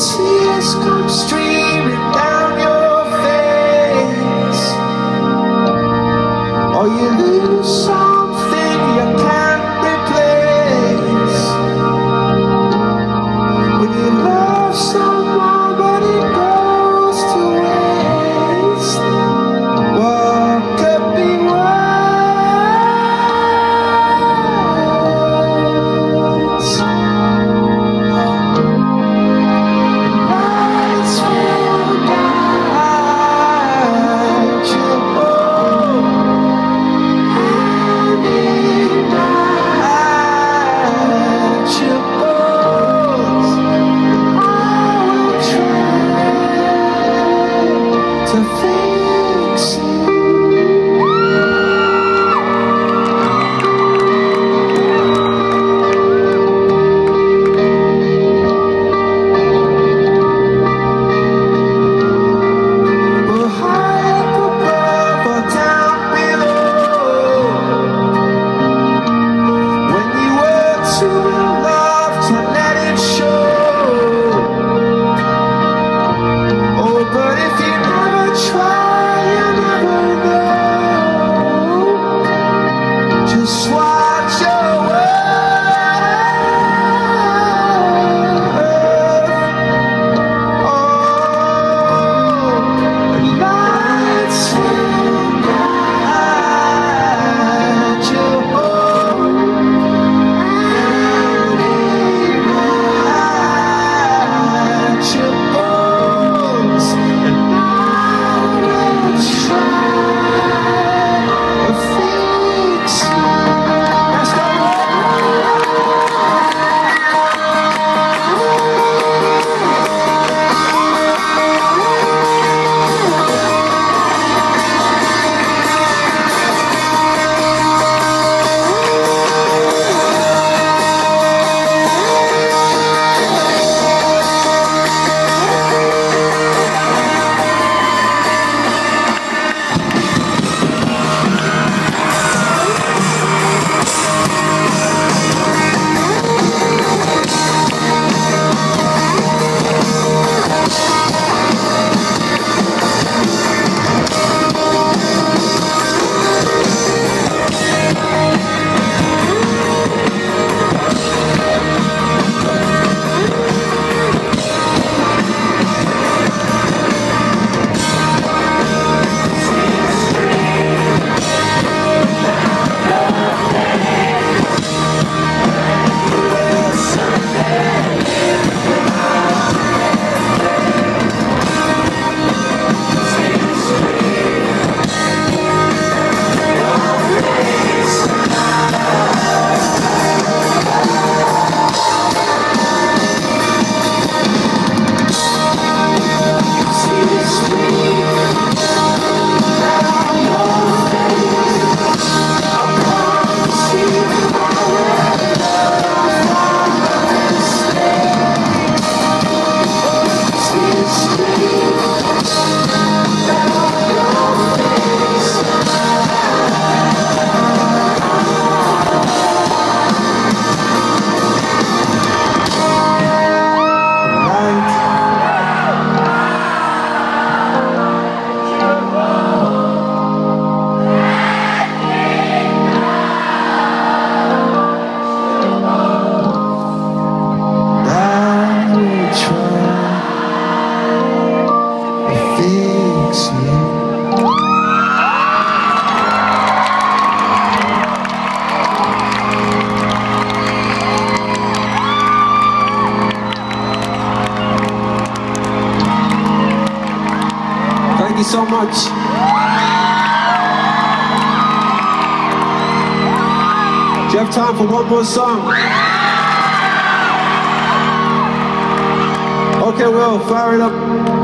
tears come streaming down your face, or you lose sight. see. so much. Do you have time for one more song? Okay, well, fire it up.